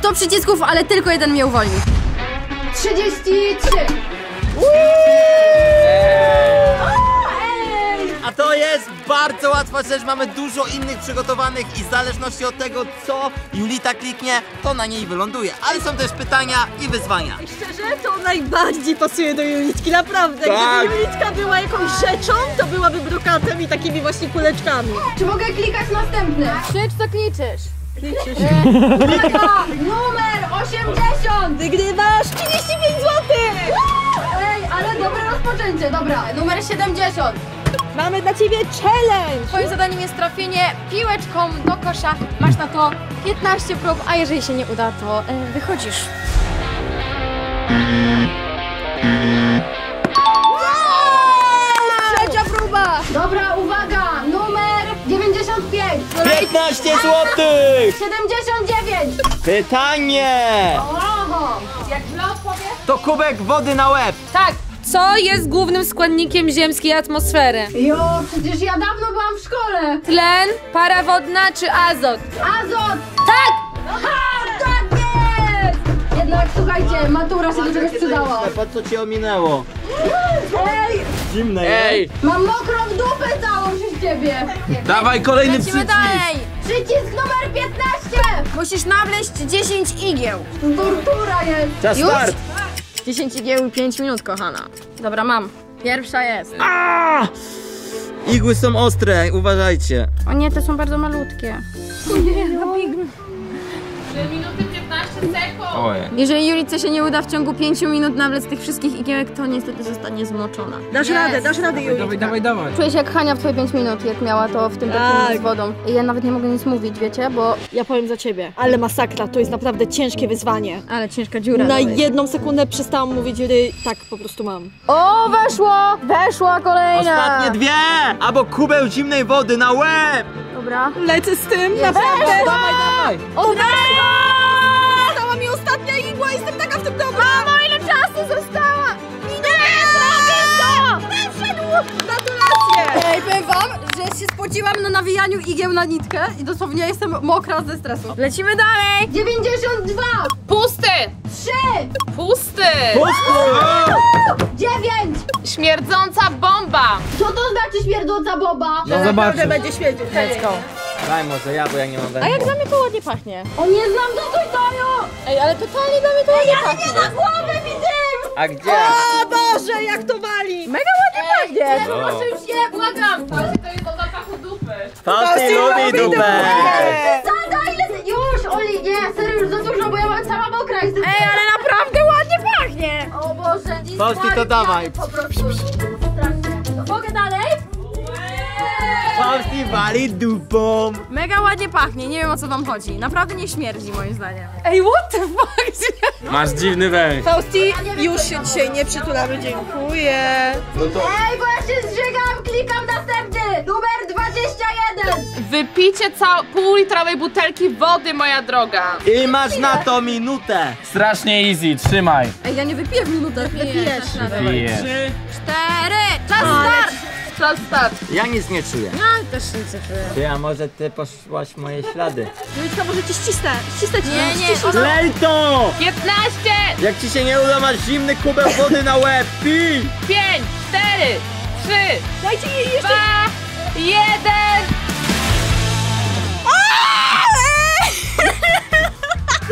100 przycisków, ale tylko jeden mnie uwolni. 33. A to jest bardzo łatwa rzecz, mamy dużo innych przygotowanych i w zależności od tego, co Julita kliknie, to na niej wyląduje. Ale są też pytania i wyzwania. Szczerze, to najbardziej pasuje do Julitki, naprawdę. Tak. Gdyby Julitka była jakąś rzeczą, to byłaby brokatem i takimi właśnie kuleczkami. Czy mogę klikać następny? Krzycz, co kliczysz. Liczy Uwaga, numer 80. Wygrywasz 35 zł! Ej, ale dobre rozpoczęcie, dobra. Numer 70. Mamy dla ciebie challenge! Twoim zadaniem jest trafienie piłeczką do kosza. Masz na to 15 prób, a jeżeli się nie uda, to e, wychodzisz. Trzecia próba! Dobra, uwaga! Numer 95. 15 złotych! 79. Pytanie! Oho! To kubek wody na łeb. Tak. Co jest głównym składnikiem ziemskiej atmosfery? Jo, przecież ja dawno byłam w szkole. Tlen, para wodna czy azot? Azot! Tak! Aha, tak jest! Jednak słuchajcie, matura się do czegoś przydała. Patrz co ci ominęło. Ej, Zimne Ej! mam mokrą dupę całą przez ciebie. Dawaj kolejny Lecimy przycisk. dalej! Przycisk numer 15! Musisz nawleść 10 igieł. Tortura jest. Czas Już? start. 10 igieł i 5 minut, kochana. Dobra, mam. Pierwsza jest. A! Igły są ostre, uważajcie. O nie, te są bardzo malutkie. Oj. Jeżeli Julice się nie uda w ciągu 5 minut nawlec tych wszystkich igiełek, to niestety zostanie zmoczona. Dasz radę, dasz radę Julitka. dawaj, dawaj. Czuję się jak Hania w twoje 5 minut, jak miała to w tym takim Tak. z wodą. I ja nawet nie mogę nic mówić, wiecie, bo... Ja powiem za ciebie, ale masakra, to jest naprawdę ciężkie wyzwanie. Ale ciężka dziura. Na dalej. jedną sekundę przestałam mówić, tak po prostu mam. O, weszło! Weszła kolejna! Ostatnie dwie! Albo kubeł zimnej wody na łeb! Dobra. Lecę z tym, Jest. naprawdę. Dawaj, dawaj! Odweszła! Została została? To! Wyszedł! Gratulacje! Ej, powiem wam, że się spociłam na nawijaniu igieł na nitkę i dosłownie jestem mokra ze stresu. Lecimy dalej! 92! Pusty! 3! Pusty! Pusty! 9! Śmierdząca bomba! Co to znaczy śmierdząca boba? No Naprawdę będzie świecił. Let's go. Daj może ja, bo ja nie mam A węgla. jak dla mnie to ładnie pachnie. O nie znam do Toju! Ej, ale totalnie dla mnie to ładnie pachnie. Nie na tym! A gdzie? O Boże, jak to wali! Mega ładnie pachnie! Nie, proszę już nie, błagam! To jest o zapachu dupy. Fausti lubi dupę! Sada, ile. Już, Oli, nie, serio, już za dużo, bo ja mam cała mokra jestem. Ej, ale naprawdę ładnie pachnie! O Boże, dziś Fausti, to dawaj. Po prostu. Fausti wali dupą! Mega ładnie pachnie, nie wiem o co wam chodzi. Naprawdę nie śmierdzi moim zdaniem. Ej, what the fuck? Masz dziwny węch. Fausti, już się dzisiaj nie przytulamy, dziękuję. No to... Ej, bo ja się zżygam, klikam następny! Numer 21! Wypicie cał półlitrowej butelki wody, moja droga. I masz na to minutę! Strasznie easy, trzymaj. Ej, ja nie wypiję w minutę. Wypijesz. Pijesz. Cztery! Czas start! Czas start. Ja nic nie czuję. Ja też nic nie czuję. Ty, a może ty poszłaś w moje ślady? Julitka, może ci ścisnę, ścisnę ci. Nie, nie, ścisnę. Lej to! 15, Jak ci się nie uda, masz zimny kubeł wody na łeb! Pij! 5, 4, 3, Dajcie jej jeszcze 2, 1.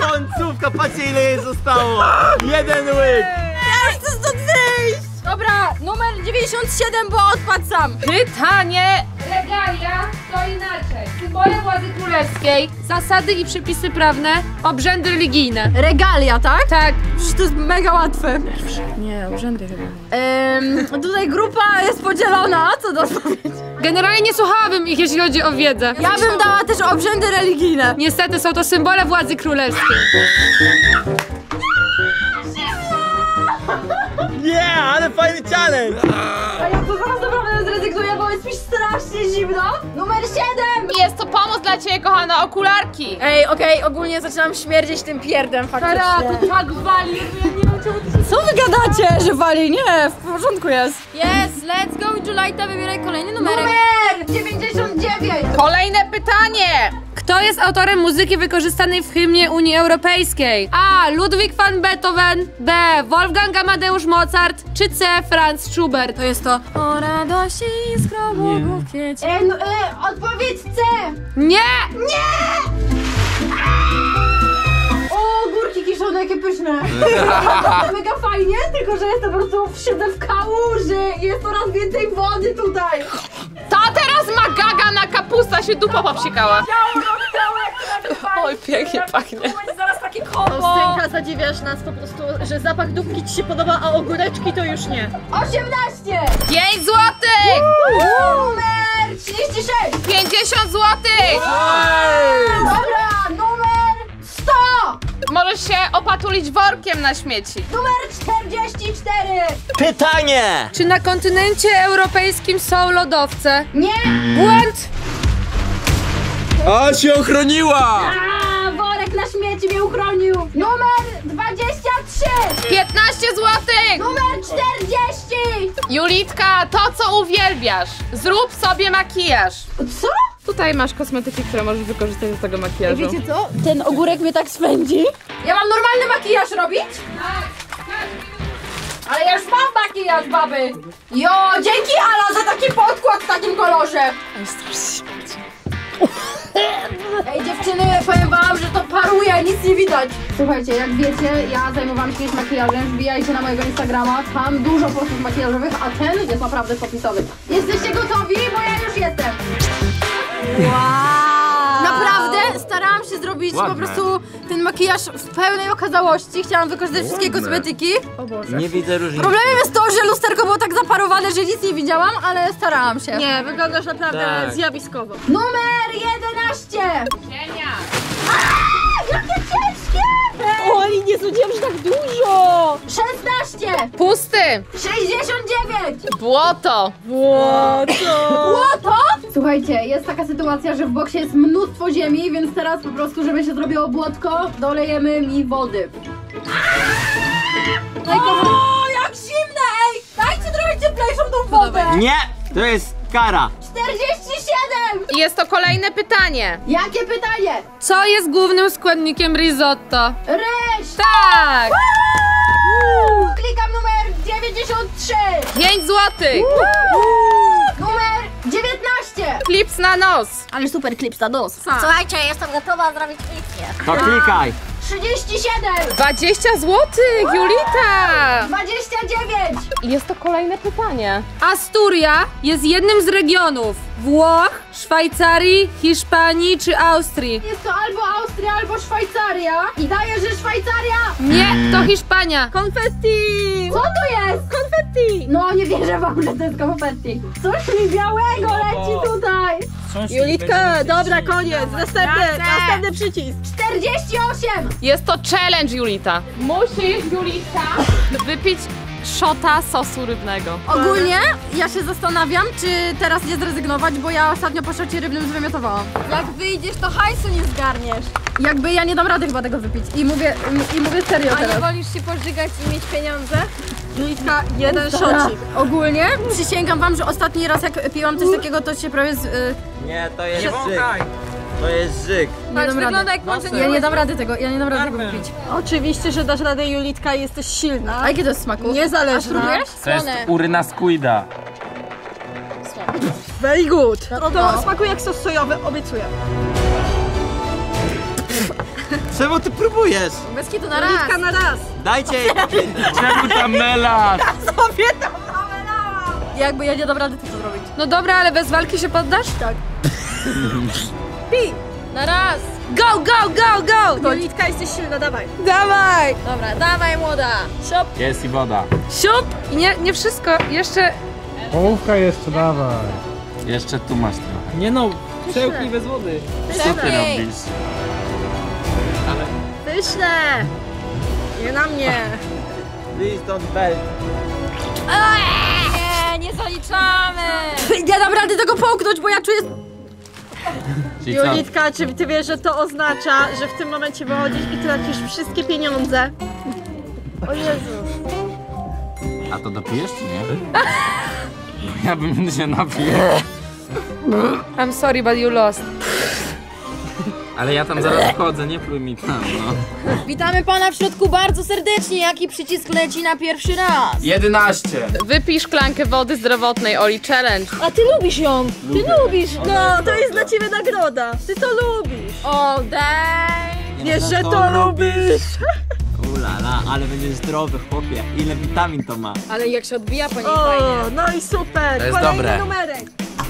Końcówka, patrzcie ile jej zostało! Jeden łyk! Ja już chcę stąd wyjść! Dobra, 97, bo odpadł sam. Pytanie. Regalia to inaczej. Symbole władzy królewskiej, zasady i przepisy prawne, obrzędy religijne. Regalia, tak? Tak. Przecież to jest mega łatwe. Nie, urzędy chyba. Ehm, tutaj grupa jest podzielona, co do odpowiedzi. Generalnie nie słuchałabym ich, jeśli chodzi o wiedzę. Ja bym dała też obrzędy religijne. Niestety są to symbole władzy królewskiej. Nie, ale fajny challenge! A ja to zaraz naprawdę zrezygnuję, bo jest mi strasznie zimno. Numer 7! Jest to pomoc dla Ciebie, kochana, okularki. Ej, okej, ogólnie zaczynam śmierdzieć tym pierdem faktycznie. to tak wali, że ja nie wiem czemu to się... Co wy gadacie, że wali? Nie, w porządku jest. Yes, let's go, Julita, wybieraj kolejny numerek. Numer 99! Kolejne pytanie. Kto jest autorem muzyki wykorzystanej w hymnie Unii Europejskiej? A. Ludwig van Beethoven B. Wolfgang Amadeusz Mozart czy C. Franz Schubert? To jest to O radości z grobu kwiecie E, no, e, odpowiedź C! Nie! O, kiszone, jakie pyszne! mega fajnie, tylko że jestem po prostu siedzę w kałuży i jest coraz więcej wody tutaj! Ta teraz ma gaga na kapusta się dupa popsikała. Oj, pięknie pachnie. Ostynka, zadziwiasz nas po prostu, że zapach dupki ci się podoba, a ogóreczki to już nie. 18! 5 złotych! Numer 36! 50 złotych! Dobra, numer 100! Możesz się opatulić workiem na śmieci. Numer 44! Pytanie! Czy na kontynencie europejskim są lodowce? Nie! Błąd! A się ochroniła! A, worek na śmieci mnie uchronił! Numer 23! 15 złotych! Numer 40! Julitka, to co uwielbiasz. Zrób sobie makijaż. Co? Tutaj masz kosmetyki, które możesz wykorzystać do tego makijażu. Wiecie co? Ten ogórek mnie tak spędzi. Ja mam normalny makijaż robić? Ale ja już mam makijaż, baby! Jo, dzięki Ala za taki podkład w takim kolorze! Ej dziewczyny, powiem wam, że to paruje, nic nie widać. Słuchajcie, jak wiecie, ja zajmowałam się kiedyś makijażem, wbijajcie na mojego Instagrama, tam dużo postów makijażowych, a ten jest naprawdę popisowy. Jesteście gotowi? Bo ja już jestem. Naprawdę starałam się zrobić po Ładne. prostu ten makijaż w pełnej okazałości. Chciałam wykorzystać wszystkie Ładne. kosmetyki. Nie widzę różnicy. Problemem jest to, że lusterko było tak zaparowane, że nic nie widziałam, ale starałam się. Nie, wyglądasz naprawdę Tak. zjawiskowo. Numer 11! Zienia. Jakie ciężkie! Oj, nie sądziłam, że tak dużo! 16! Pusty. 69! Błoto. Błoto! Słuchajcie, jest taka sytuacja, że w boksie jest mnóstwo ziemi, więc teraz po prostu, żeby się zrobiło błotko, dolejemy mi wody. O, jak zimne, ej! Dajcie trochę cieplejszą tą wodę! Nie! To jest kara. 47! I jest to kolejne pytanie. Jakie pytanie? Co jest głównym składnikiem risotto? Ryż! Tak! Uuu, Klikam numer 93! 5 złotych. Numer 19! Klips na nos. Ale super klips na nos. Słuchajcie, jestem gotowa zrobić misję. To klikaj. 37! 20 złotych, Julita. 29! I jest to kolejne pytanie. Asturia jest jednym z regionów Włoch, Szwajcarii, Hiszpanii czy Austrii. Jest to albo Austria, albo Szwajcaria. I daję, że Szwajcaria! Nie, to Hiszpania. Konfetti! Co to jest? Konfetti! No, nie wierzę wam, że to jest konfetti. Coś mi białego leci tutaj. Julitka, dobra, koniec. Następny, następny przycisk. 48! Jest to challenge, Julita. Musisz, Julitka, wypić szota sosu rybnego. Ogólnie ja się zastanawiam, czy teraz nie zrezygnować, bo ja ostatnio po szocie rybnym zwymiotowałam. Jak wyjdziesz, to hajsu nie zgarniesz. Jakby ja nie dam rady chyba tego wypić. I mówię, i mówię serio A nie teraz. wolisz się pożygać i mieć pieniądze? Julitka, jeden szocik. Ogólnie przysięgam wam, że ostatni raz jak piłam coś takiego, to się prawie z, y, Nie, to jest żyk. To jest żyk. nie Patrz, dam wygląda rady. jak połączenie Ja nie dam rady tego, ja nie dam rady tego wypić. Oczywiście, że dasz radę, Julitka, jesteś silna. A jakie to jest smaku? Niezależna. To jest uryna squida. Very good. No to smakuje jak sos sojowy, obiecuję. Czemu ty próbujesz? Bez kitu na raz. Julitka na raz. Dajcie. Czemu ta mela? Jakby ja nie dam rady tego zrobić. No dobra, ale bez walki się poddasz? Tak. Na raz. Go, go, go, go! Julitka, jesteś silna, dawaj. Dawaj! Dobra, dawaj młoda. Siop. Jest i woda. Siup! I nie, nie wszystko, jeszcze... Połówka jeszcze dawaj. Jeszcze tu masz trochę. Nie no, przełknij bez wody. Co ty robisz? Pyszne. Nie na mnie. Please don't belt. Nie, nie zaliczamy. Nie dam rady tego połknąć, bo ja czuję... Czyli co? Julitka, czy ty wiesz, że to oznacza, że w tym momencie wychodzisz i tracisz wszystkie pieniądze? O Jezu. A to dopijesz czy nie? Ja bym się napił. I'm sorry, but you lost. Ale ja tam zaraz wchodzę, nie pluj mi tam, no. Witamy pana w środku bardzo serdecznie. Jaki przycisk leci na pierwszy raz? 11. Wypij szklankę wody zdrowotnej, Oli, challenge. A ty lubisz ją. Ty lubisz. No, to jest dla ciebie nagroda. Ty to lubisz. All day. Wiesz, że to lubisz. Ulala, ale będzie zdrowy chłopie. Ile witamin to ma? Ale jak się odbija po niej O, fajnie. no i super. To jest Kolejny dobre. numerek.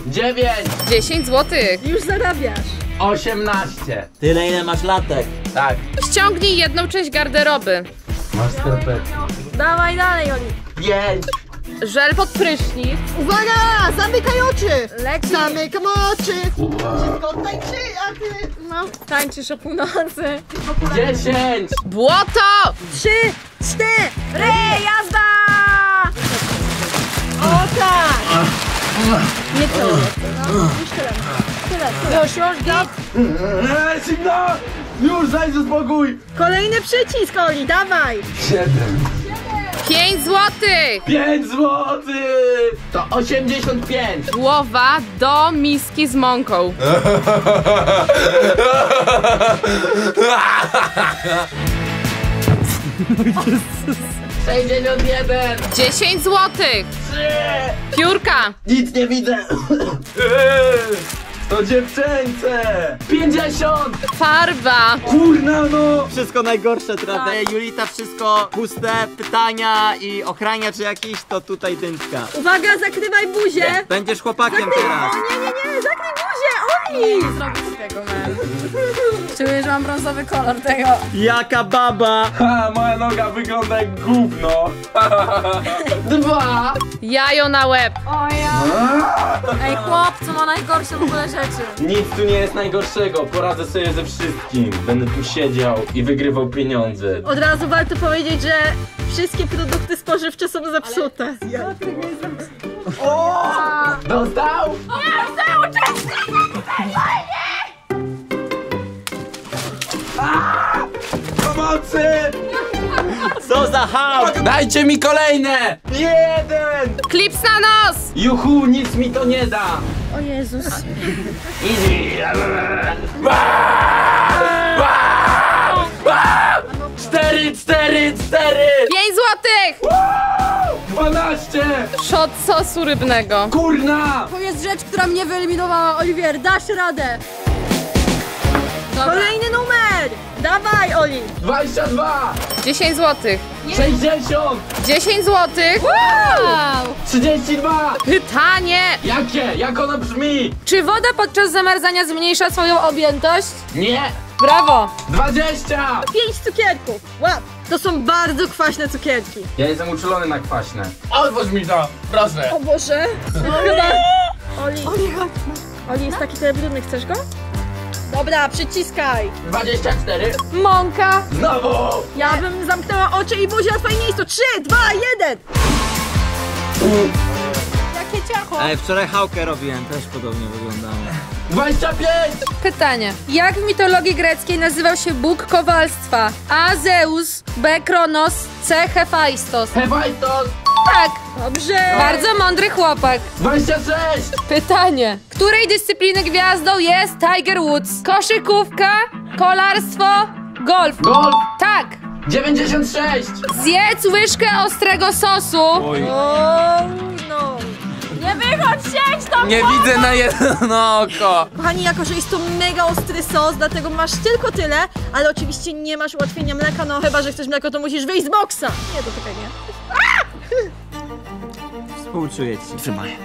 9. 10 złotych. Już zarabiasz. 18. Tyle ile masz latek. Tak. Ściągnij jedną część garderoby. Masz skarpetki. Dawaj dalej, Oli. 5. Żel pod prysznic. Uwaga, zamykaj oczy. Leci. Zamykam oczy. Wszystko tańczy, a ty... No, tańczysz o północy. 10. Błoto! Trzy, cztery. Jazda! O tak. Nie to. No, już tyle. Tyle, tyle. Już, już, git. Eee, zimno! Już, dajże spokój. Kolejny przycisk, Oli, dawaj. 7. 5 złotych! 5 złotych. To 85. Głowa do miski z mąką. 61. 10 złotych! 3. Piórka! Nic nie widzę. To dziewczęce. 50. Farba! Kurna no. Wszystko najgorsze teraz. Daje Julita wszystko puste, pytania i ochraniacz jakiś, to tutaj dęczka. Uwaga, zakrywaj buzię. Będziesz chłopakiem Zakrywaj. teraz. O nie, nie, nie, zakryj buzię, Nie zrobisz tego, man. Czuję, że mam brązowy kolor tego. Jaka baba! Ha, moja noga wygląda jak gówno. Dwa. Jajo na łeb. O ja. Ej, chłopcu ma najgorsze w ogóle rzeczy. Nic tu nie jest najgorszego. Poradzę sobie ze wszystkim. Będę tu siedział i wygrywał pieniądze. Od razu warto powiedzieć, że wszystkie produkty spożywcze są zepsute. Dostał? Pomocy! Co za hał! Dajcie mi kolejne! Jeden! Klips na nos! Juhu, nic mi to nie da! O Jezus. Cztery, cztery, cztery! 5 złotych! Dwanaście! Shot sosu rybnego. Kurna! To jest rzecz, która mnie wyeliminowała. Oliwier, dasz radę. Kolejny numer. Dawaj, Oli. Dwadzieścia dwa! 10 złotych. Sześćdziesiąt! 10 złotych. Wow! Trzydzieści dwa! Pytanie! Jakie? Jak ono brzmi? Czy woda podczas zamarzania zmniejsza swoją objętość? Nie! Brawo! Dwadzieścia! Pięć cukierków. Łap. To są bardzo kwaśne cukierki. Ja jestem uczulony na kwaśne. Odwóż mi to! Proszę! O Boże. No. Oli. Oli, Oli jest taki tyle brudny, chcesz go? Dobra, przyciskaj. Dwadzieścia cztery! Mąka! Znowu! Ja bym zamknęła oczy i buzię na twoim miejscu. Trzy, dwa, jeden. Jakie ciacho! Ej, wczoraj hałkę robiłem, też podobnie wyglądało. Dwadzieścia pięć! Pytanie. Jak w mitologii greckiej nazywał się Bóg kowalstwa? A. Zeus, B. Kronos, C. Hefajstos. Hephaistos! Tak, Dobrze. bardzo mądry chłopak. Dwadzieścia sześć! Pytanie. Której dyscypliny gwiazdą jest Tiger Woods? Koszykówka, kolarstwo, golf. Golf! Tak. 96! Zjedz łyżkę ostrego sosu. O, no. Nie wychodź, siedź tam! Nie widzę na jedno oko! Kochani, jako że jest to mega ostry sos, dlatego masz tylko tyle, ale oczywiście nie masz ułatwienia mleka, no chyba, że chcesz mleko, to musisz wyjść z boksa. Nie, to czekaj, nie. Współczuję ci. Trzymaj.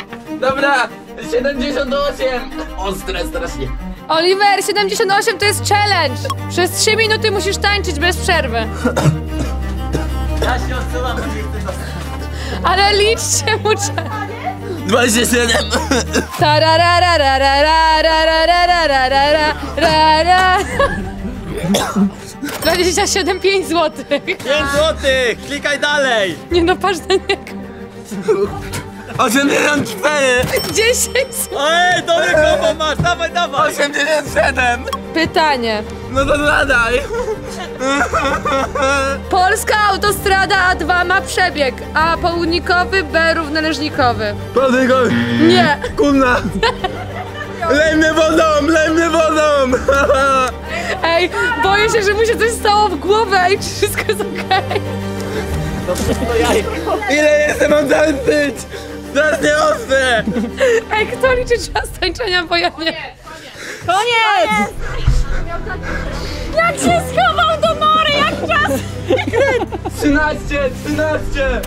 Dobra! 78! Ostre strasznie. Oliver, 78 to jest challenge. Przez 3 minuty musisz tańczyć bez przerwy. Ja się odsuwam, bo nie chcę dostać. Ale liczcie muszę. 27! Tarararararararararararara. 27, 5 złotych. 5 złotych! Klikaj dalej! Nie no, patrz na niego. 84! 10 zł. Ej, dobry kombo masz, dawaj, dawaj! 87! Pytanie. No to nadaj! Polska autostrada A2 ma przebieg A południkowy, B równoleżnikowy. Podrygo! Nie. Kurna! Lej mnie wodą, lej mnie wodą! Ej, boję się, że mu się coś stało w głowę. Ej, czy wszystko jest okej? Ile jeszcze mam tańczyć? Zaraz nie ostre! Ej, kto liczy czas tańczenia, bo ja nie. Koniec! Jak się schował do nory, jak czas! 13, 13,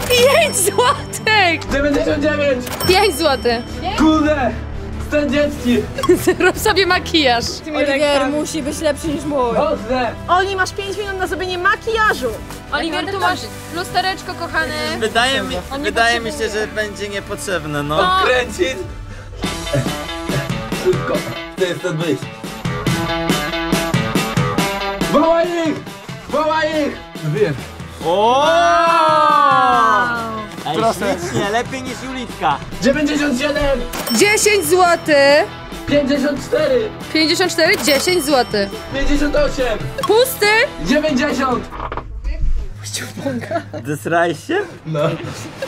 5 złotych! 99, 5 złotych. kurde! Stan dziecki, Rób sobie makijaż. Oliwier musi być lepszy niż mój. ostre! Oli, masz 5 minut na zrobienie makijażu. Oliwier, tu masz lustereczko, kochany. Wydaje mi, wydaje mi się, że będzie niepotrzebne, no. Kręcić! Szybko, chcę stąd wyjść. Wołaj ich! Wołaj ich! Wiem. O! Proszę. ślicznie, lepiej niż Julitka. 97, 10 złotych. 54, 54, 10 złotych. 58, Pusty? 90. Zesraj się? No.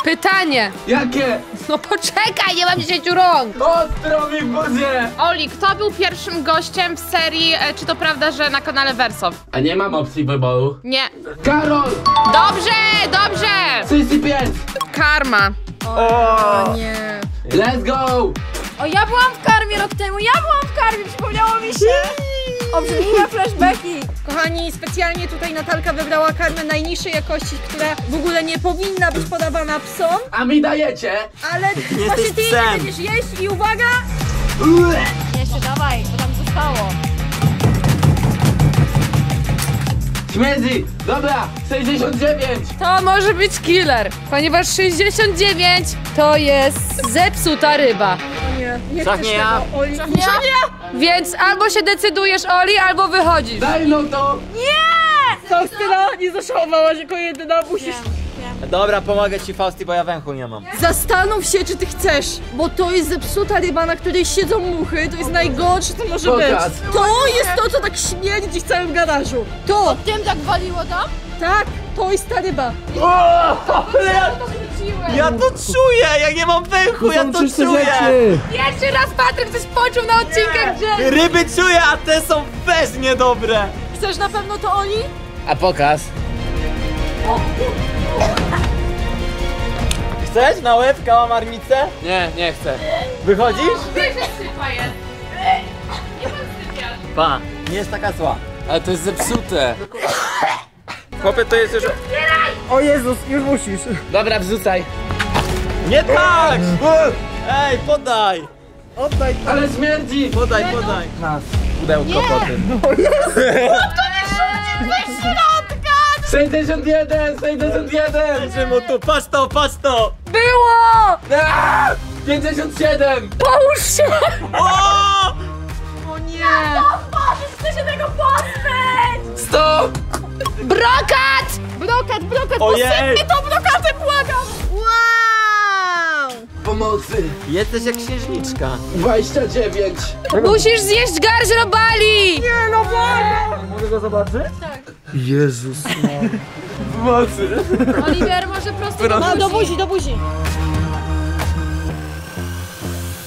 Pytanie. Jakie? No poczekaj, nie mam 10 rąk. Ostro mi w buzie! Oli, kto był pierwszym gościem w serii e, Czy to prawda, że na kanale Wersow? A nie mam opcji wyboru. Nie. Karol! Dobrze, dobrze! 35! Karma. O nie. Let's go! O, ja byłam w karmie rok temu, ja byłam w karmie, przypomniało mi się. Obrzydliwe flashbacki. Kochani, specjalnie tutaj Natalka wybrała karmę najniższej jakości, która w ogóle nie powinna być podawana psom, A mi dajecie? ale właśnie ty psem. będziesz jeść i uwaga! Jeszcze dawaj, bo tam zostało. Śmierdzi! Dobra, 69! To może być killer, ponieważ 69 to jest zepsuta ryba. Nie, nie Tak chcesz nie ja. tego, Oli. Więc albo się decydujesz, Oli, albo wychodzisz. Daj no to! Faustyna nie zaszałowałaś jako jedyna, musisz... Dobra, pomogę ci Fausti, bo ja węchu nie mam. Zastanów się, czy ty chcesz, bo to jest zepsuta ryba, na której siedzą muchy, to jest najgorsze, co może być. To jest to, co tak śmierdzi w całym garażu. To, Tym tak waliło tam? tak, to jest ta ryba. Ja to czuję! Ja nie mam węchu, ja to czuję! Pierwszy raz Patryk coś poczuł na odcinkach, że... Ryby czuję, a te są też niedobre! Chcesz na pewno to, Oli? A pokaż. Chcesz na łeb kałamarnicę? Nie, nie chcę. Wychodzisz? Wiesz, że sypa jest. Pa, nie jest taka zła. Ale to jest zepsute. Chłopie, to jest już... Dobra, wrzucaj. Nie tak! Ej, podaj! Ale śmierdzi! Podaj, podaj. Pudełko po tym. 61, 61! Czemu tu? Patrz to, patrz to! Było! Aaa! 57! Połóż się! O! O nie! Chcę się tego pozbyć! Stop! Brokat! Brokat, brokat, Ojej! posypmy tą brokatę, błagam! Wow! Pomocy! Jesteś jak księżniczka. 29! Musisz zjeść garść robali! Nie no, błagam! Mogę go zobaczyć? Jezus. Pomocy! Oliwier, może prosto No, do buzi, do buzi.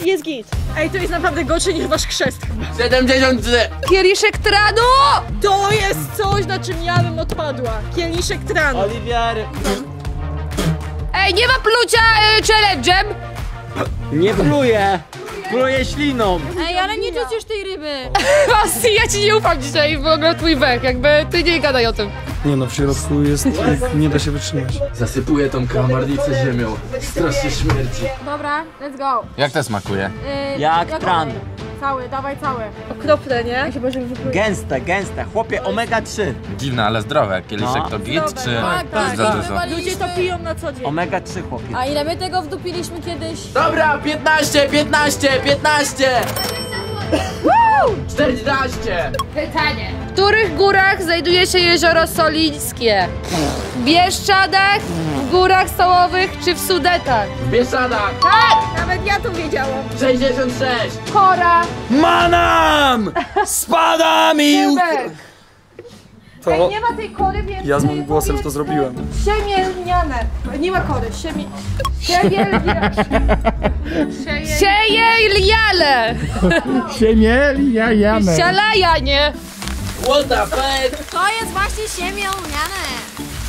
Jest git. Ej, to jest naprawdę gorsze niż wasz chrzest chyba. 73! Kieliszek tradu! To jest coś, na czym ja bym odpadła. Kieliszek tranu. Oliwier! Ej, nie ma plucia y, challenge'em! Nie pluję! Pluję śliną! Ej, ale nie czuć tej ryby. Basti, ja ci nie ufam dzisiaj w ogóle twój węch, jakby ty nie gadaj o tym. Nie no, w środku jest, nie da się wytrzymać. Zasypuję tą kałamarnicę ziemią. Strasznie śmierdzi. Dobra, let's go. Jak to smakuje? Yy, Jak jak tran. Cały, dawaj cały. Okropne, nie? Gęste, gęste. Chłopie, omega 3. Dziwne, ale zdrowe. Kieliszek No. to git, czy Tak, tak, za tak. dużo? Ludzie to piją na co dzień. Omega 3, chłopie. A ile my tego wdupiliśmy kiedyś? Dobra, 15, 15, 15! 14! Pytanie. W których górach znajduje się jezioro Solickie? W Bieszczadach, w Górach Stołowych czy w Sudetach? W Bieszczadach! Nawet ja to wiedziałam. 66! Kora! Manam! Spadam i... To Ej, nie ma tej kory, więc... ja z moim głosem to zrobiłem. Siemielniane. Nie ma kory, siemi... Siemielniane. Siejeliale! Siemieli, ja, jamy. Sialaja, nie? What the fuck? To jest właśnie siemielniane.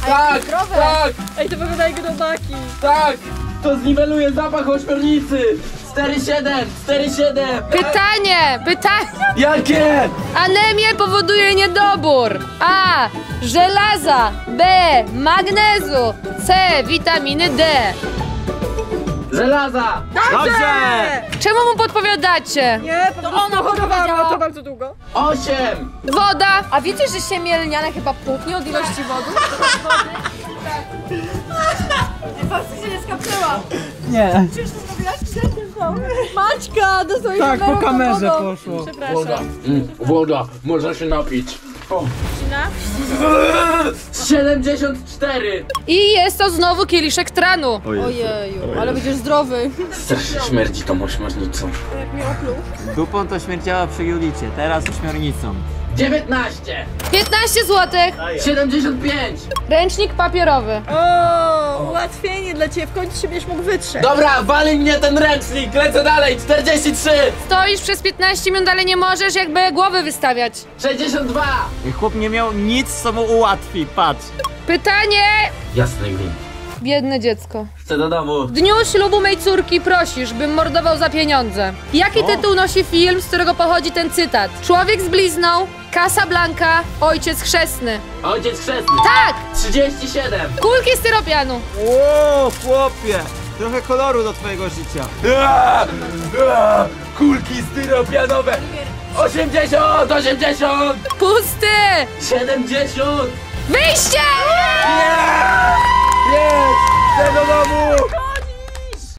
Tak, tak, Ej, to wygląda jak robaki. tak! To zniweluje zapach ośmiornicy! 4-7, 4-7! Pytanie, pytanie. Jakie? Anemię powoduje niedobór. A. Żelaza. B. Magnezu. C. Witaminy D. Żelaza! Dobrze! Czemu mu podpowiadacie? Nie, po prostu ona powiedziała. to bardzo długo. 8! Woda. A wiecie, że siemielniane chyba puknie od ilości wody? Faktycznie się nie skapnęła. Nie. Maćka, dosłownie Tak, po kamerze poszło. Przepraszam. Mm, woda, można się napić. Cina? 74! I jest to znowu kieliszek tranu. Ojeju, ale będziesz zdrowy. Strasznie śmierdzi tą ośmiornicą. Jak mi opluł. Dupą to śmierdziała przy Julicie, teraz ośmiornicą. 19! 15 zł. 75! Ręcznik papierowy. O, ułatwienie dla ciebie, w końcu się będziesz mógł wytrzeć. Dobra, wali mnie ten ręcznik, lecę dalej, 43! Stoisz przez 15 minut, ale nie możesz jakby głowy wystawiać. 62! I chłop nie miał nic, co mu ułatwi, patrz. Pytanie. Jasny gwint. Biedne dziecko. Chcę do domu. W dniu ślubu mej córki prosisz, bym mordował za pieniądze. Jaki tytuł nosi film, z którego pochodzi ten cytat? Człowiek z blizną, Casablanca, ojciec chrzestny. Ojciec chrzestny. Tak! 37! Kulki styropianu. Ło, chłopie! Trochę koloru do twojego życia. Aaa! Aaa! Kulki styropianowe! 80! 80! Pusty! 70! Wyjście! Jest! Chcę do domu!